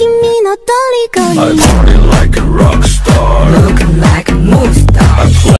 I party like a rock star. Looking like a movie star.